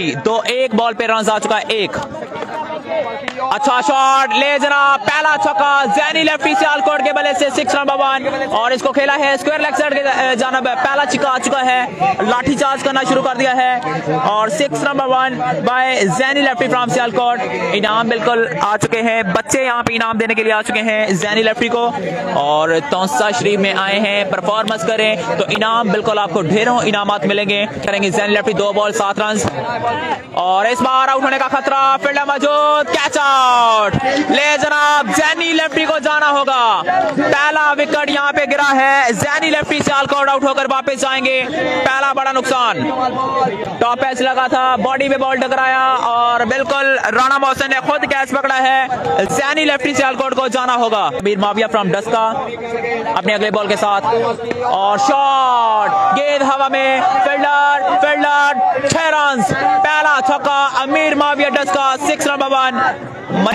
दो एक बॉल पे रन आ चुका है एक। अच्छा शॉट ले जनाब, पहला छक्का, जैनी लेफ्टी से आलकोट के बल्ले से सिक्स नंबर वन और इसको खेला है स्क्वायर लेग साइड के जानब, पहला छिक्का आ चुका है। लाठी चार्ज करना शुरू कर दिया है। और six number one by Jaini lefty from Sialkot इनाम बिल्कुल आ चुके हैं। बच्चे यहाँ पे इनाम देने के लिए आ चुके हैं जैनी लेफ्टी को। और तौसा शरीफ में आए हैं परफॉर्मेंस करें तो इनाम बिल्कुल आपको ढेरों इनाम मिलेंगे। करेंगे जैनी लेफ्टी दो बॉल सात रन और इस बार आउट होने का खतरा फील्डर मौजूद। कैच आउट ले जनाब, जैनी लेफ्टी को जाना होगा। पहला विकेट यहाँ पे गिरा है। जैनी लेफ्टी से आलकआउट आउट होकर वापस जाएँगे। पहला बड़ा नुकसान। टॉप पैच लगा था, बॉडी पे बॉल टकराया और बिल्कुल राणा मोहसन ने खुद कैच पकड़ा है। जैनी लेफ्टी से आलकआउट को जाना होगा। मीर माविया फ्रॉम डस्का, अपने अगले बॉल के साथ। और शॉट गेंद हवा में। फील्डर फील्डर छह रन पहला छक्का Amir Mavia Daska six number one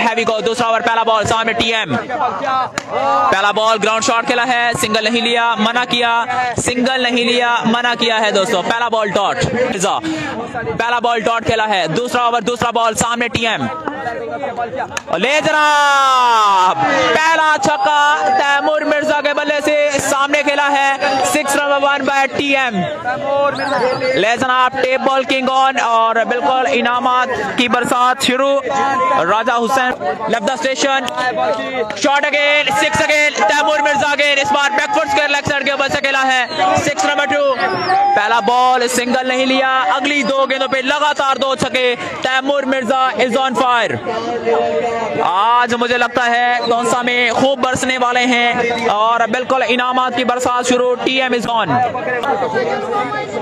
heavy को दूसरा ओवर पहला बॉल सामने टीएम पहला बॉल ग्राउंड शॉट खेला है सिंगल नहीं लिया, मना किया सिंगल नहीं लिया, मना किया है दोस्तों. पहला बॉल डॉट पहला बॉल डॉट खेला है, दूसरा ओवर दूसरा बॉल सामने टीएम ले जनाब पहला छक्का तैमूर मिर्ज़ा के बल्ले से सामने खेला है six number one by TM ले जनाब टेप किंग ऑन और बिल्कुल इनामत की बरसात शुरू। Raja Hussain left the station shot again six again Taimur Mirza again इस बार back foot square leg side के ऊपर से खेला है। सिक्स नंबर पहला बॉल, सिंगल नहीं लिया। अगली दो गेंदों पे लगातार दो छके Taimur Mirza is on fire आज मुझे लगता है कौनसा में खूब बरसने वाले हैं और बिल्कुल इनाम की बरसात शुरू। टीएम इज़ ऑन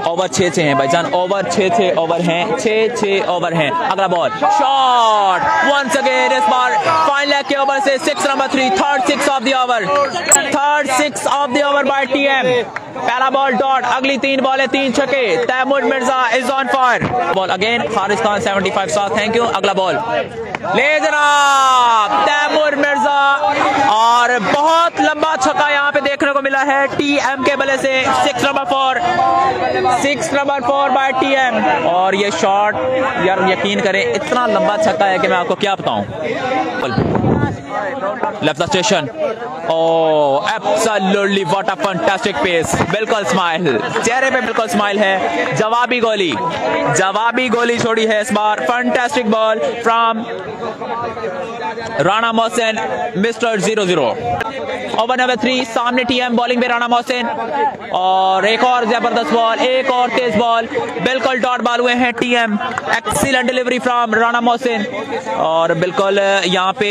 ओवर छह छह हैं भाईजान। ओवर छह छह ओवर हैं। छह छह ओवर हैं। अगला बॉल शॉट वंस अगेन इस बार फाइनल के ओवर से six number three third six of the over third six of the over by TM पहला बॉल डॉट अगली तीन बॉल तीन छके Taimur Mirza is on fire ball again Khan 75 star thank you अगला ball ले जनाब, तैमूर मिर्ज़ा। और बहुत लंबा छक्का यहाँ पे देखने को मिला है टीएम के बल्ले से। Six number four six number four by TM और ये शॉट यार यकीन करें, इतना लंबा छक्का है कि मैं आपको क्या बताऊँ। Left the station oh absolutely what a fantastic pace बिल्कुल स्माइल चेहरे पे बिल्कुल स्माइल है जवाबी गोली जवाबी गोली छोड़ी है इस बार fantastic ball from Rana Mohsin mister zero zero over number three सामने टीएम बॉलिंग पे राणा मोहसिन और एक और ज़बरदस्त बॉल एक और तेज बॉल बिल्कुल डॉट बॉल हुए हैं TM excellent delivery from Rana Mohsin और बिल्कुल, यहाँ पे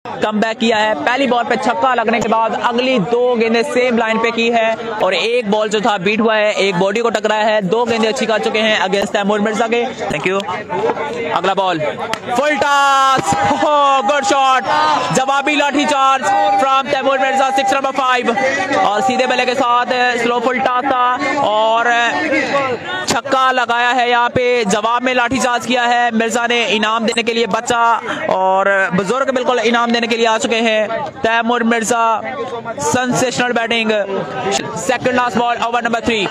कम किया है। पहली बॉल पे छक्का लगने के बाद अगली दो गेंदे सेम लाइन पे की है और एक बॉल जो था बीट हुआ है। एक बॉडी को टकराया है। दो गेंदें अच्छी कर चुके हैं अगेंस्ट तैमूर मिर्ज़ा के। थैंक यू अगला ball full toss good shot जवाबी लाठी charge from Taimur Mirza six number five और सीधे बल्ले के साथ स्लो फुल टॉस था और छक्का लगाया है यहाँ पे। जवाब में लाठी चार्ज किया है। मिर्ज़ा ने इनाम देने के लिए बच्चा और बुज़ुर्ग बिल्कुल इनाम देने के लिए आ चुके हैं। Taimur Mirza sensational batting second last ball over number three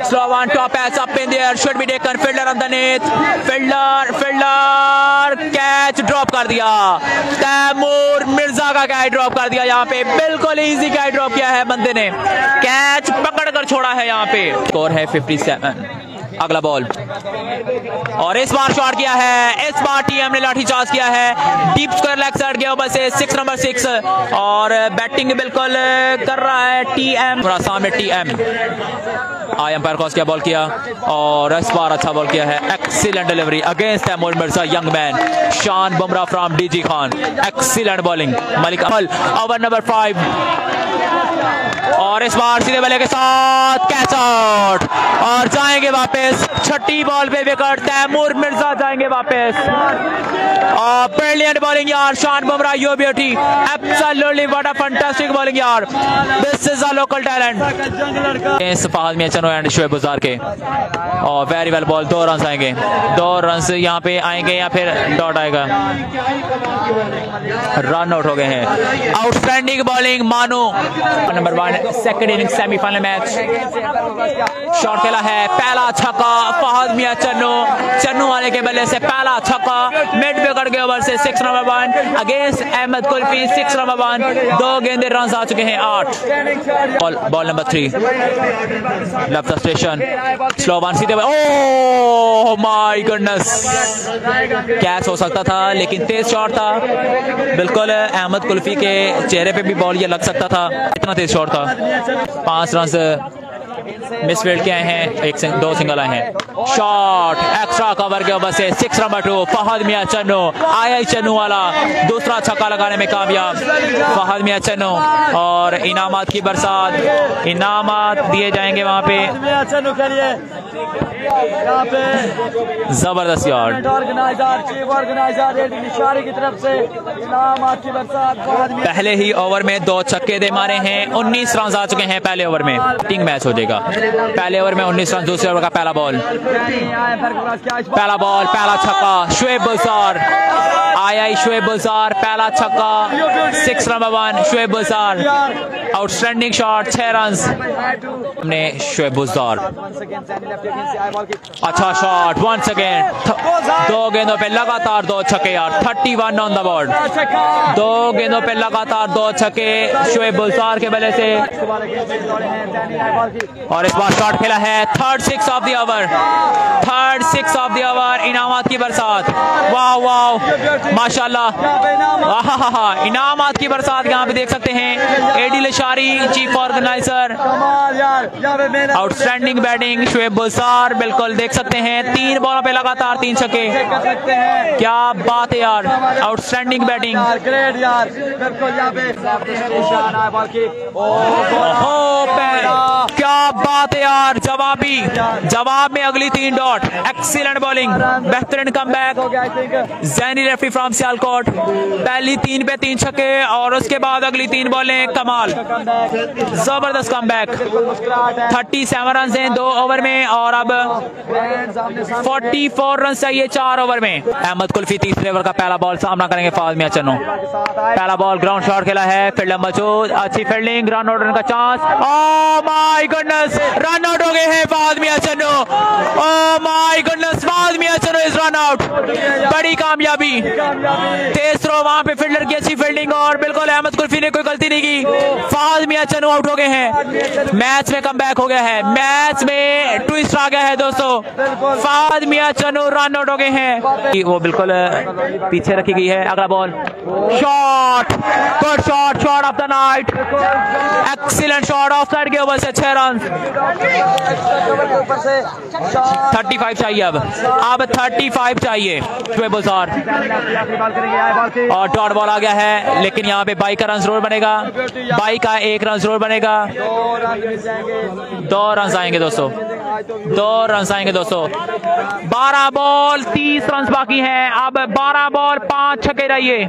slow one top patch up in there should be taken fielder fielder catch drop कर दिया। तैमूर मिर्ज़ा का कैच ड्रॉप कर दिया यहाँ पे। बिल्कुल इजी कैच ड्रॉप किया है बंदे ने। कैच पकड़ कर छोड़ा है यहाँ पे। स्कोर है 57 अगला बॉल। और इस बार शॉट किया है, इस बार टीएम ने लाठी चार्ज किया है। डीप स्क्वायर लेग साइड के ऊपर से सिक्स नंबर सिक्स और बैटिंग बिल्कुल कर रहा है टीएम। थोड़ा सामने टीएम। आई एम्पायर क्रॉस किया बॉल किया। और इस बार अच्छा बॉल किया है। Excellent delivery against Taimur Mirza young man Shan Bumrah from DG Khan excellent bowling Malik Amal over number five और इस बार सीधे बल्ले के साथ कैच आउट। और जाएँगे वापस, छठी बॉल पे विकेट, तैमूर मिर्ज़ा जाएँगे वापस। बॉलिंग यार, Shan Bumrah, you beauty absolutely what a fantastic bowling यार। This is a local talent इस फहद में चनो एंड शोएब गुजार के। और वेरी वेल बॉल दो रन आएँगे। दो रन यहाँ पे आएँगे या फिर डॉट आएगा। रन आउट हो गए हैं। आउटस्टैंडिंग बॉलिंग मानो। Number one second inning semifinal match shot खेला है, पहला छक्का, फहद मिया चन्नू। चन्नू वाले के बल्ले से पहला छक्का। मिड विकेट के ओवर से six number one against Ahmad Kulfi six number one दो गेंदे रन आ चुके हैं, आठ। Ball number three left station slow one सीधे ओह माय गुडनेस कैच हो सकता था, लेकिन तेज शॉट था। बिल्कुल अहमद कुल्फी के चेहरे पे भी बॉल ये लग सकता था। इतना तेज शॉट था। पाँच रन मिसफील्ड के आए हैं एक सिंग, दो सिंगल आए हैं। शॉट एक्स्ट्रा कवर के ऊपर से six number two Fahad Mian Channu आई चन्नू वाला। दूसरा छक्का लगाने में कामयाब। फहद मिया चन्नू और इनामत की बरसात। इनामत दिए जाएँगे वहाँ पे। ज़बरदस्त यार पहले ही ओवर में दो छक्के दे मारे हैं। 19 रन आ चुके हैं पहले ओवर में। टिंग मैच हो जाएगा। पहले ओवर में 19 रन दूसरे ओवर का पहला बॉल पहला बॉल पहला छक्का शुएब आई आई शुएब बुजार पहला छक्का। Six number one Shoaib Buzar outstanding shot छह रन हमने शुएब बुजार अच्छा शॉट वन सेकेंड दो गेंदों पे लगातार दो छक्के यार। Thirty one on the board दो गेंदों पे लगातार दो छक्के शुएब बुजार के बल्ले से। और इस बार शॉट खेला है third six of the over third six of the over इनामत की बरसात। वाह वाह माशाल्लाह। इनामत की बरसात यहाँ पे देख सकते हैं। AD लिशारी chief organiser outstanding batting Shoaib Buzar बिल्कुल देख सकते हैं तीन बॉलों पे लगातार तीन छके क्या बात है यार आउटस्टैंडिंग बैटिंग क्या बात है यार, जवाबी। जवाब में अगली तीन डॉट। एक्सीलेंट बॉलिंग बेहतरीन come back Jaini referee from Sialkot पहली तीन पे तीन छक्के और उसके बाद अगली तीन बॉलें कमाल। ज़बरदस्त come back thirty seven run है दो ओवर में और अब फोर्टी फोर रन चाहिए चार ओवर में। अहमद कुल्फी तीसरे ओवर का पहला बॉल सामना करेंगे फाज मिया चन्नू। पहला बॉल ग्राउंड शॉट खेला है। मजूद। अच्छी फील्डिंग रन आउट का chance oh my goodness run out हो गए हैं बाद में चन्नू ओ माय गुडनेस बाद में चन्नू इज़ रन आउट बड़ी कामयाबी। तेज थ्रो वहाँ पे फील्डर की अच्छी फील्डिंग और बिल्कुल अहमद कुल्फी ने कोई गलती नहीं की। फाज चन्नू आउट हो गए हैं। मैच में कम हो गया है। मैच में ट्विस्ट आ गया है दोस्तों। फाज मिया चन्नू रन आउट हो गए हैं। वो बिल्कुल पीछे रखी गई है। अगला ball shot good shot shot of the night excellent shot off side के ऊपर से छह रन थर्टी फाइव चाहिए अब। अब थर्टी फाइव चाहिए और डॉट बॉल आ गया है। लेकिन यहाँ पे बाई का रन ज़रूर बनेगा। बाई का एक रन ज़रूर बनेगा। दो रन आएँगे दोस्तों। दो रन आएँगे दोस्तों। बारह बॉल, तीस रन बाकी हैं। अब बारह बॉल, पाँच छके रहिए।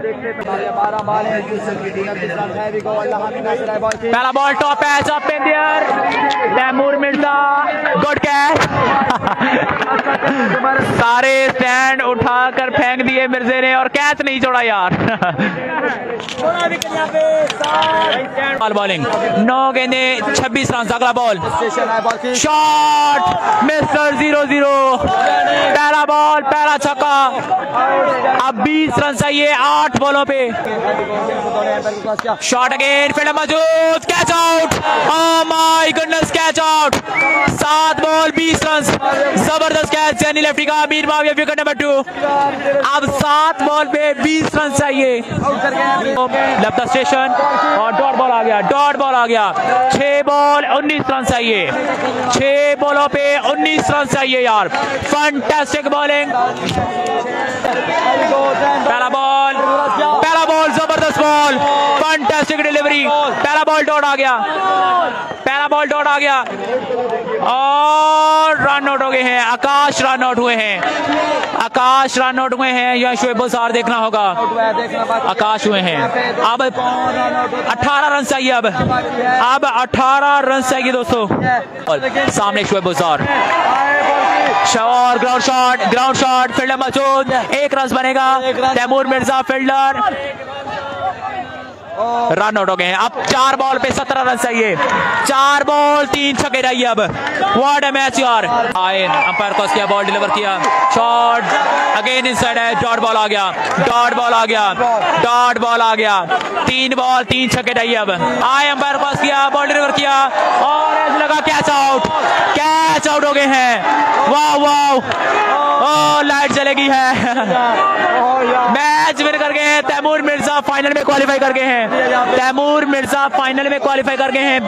पहला बॉल, टॉप है तैमूर मिर्ज़ा, गुड कैच सारे स्टैंड उठाकर फेंक दिए मिर्जे ने और कैच नहीं छोड़ा यार। बॉल बॉलिंग नौ गेंदे, छब्बीस रन, अगला ball shot mister zero zero पहला बॉल पहला छक्का। अब बीस रन चाहिए आठ बॉलों पे। शॉट अगेन फ़ील्ड मौजूद। Catch out my goodness catch out सात बॉल बीस रन ज़बरदस्त कैच जैनी लेफ्टी का Amir Muawiya wicket number two अब सात बॉल पे बीस रन चाहिए. लेफ़्ट स्टेशन और डॉट बॉल आ गया. डॉट बॉल आ गया. छह बॉल उन्नीस रन चाहिए. छह बॉलों पे उन्नीस रन चाहिए यार. फंटेस्टिक बॉलिंग पहला बॉल पहला बॉल ज़बरदस्त बॉल फंटेस्टिक डिलीवरी पहला बॉल डॉट आ गया. पहला बॉल डॉट आ गया. और रन आउट हो गए हैं. आकाश रन आउट हुए हैं. आकाश रन आउट हुए हैं. या शुएब सार देखना होगा. आकाश हुए हैं. अब 18 रन चाहिए अब. अब 18 रन चाहिए दोस्तों. सामने शुएब सार और ground shot ground shot fielder Masood एक रन बनेगा. Taimur Mirza fielder run out हो गए हैं। अब चार बॉल पे सत्रह रन चाहिए। चार बॉल, तीन छक्के रही अब। है मैच यार। आए, अंपायर क्रॉस किया बॉल डिलीवर किया। शॉट अगेन इन साइड है। डॉट बॉल आ गया। डॉट बॉल आ गया। डॉट बॉल आ गया। तीन बॉल तीन छक्के रही अब। आए, अंपायर क्रॉस किया बॉल डिलीवर किया। और लगा कैच आउट कैच आउट हो गए हैं। वाह वाह लाइट चलेगी है। मैच विन कर गए हैं। तैमूर मिर्ज़ा फाइनल में क्वालिफाई कर गए हैं। तैमूर मिर्ज़ा फाइनल में क्वालिफाई कर गए हैं।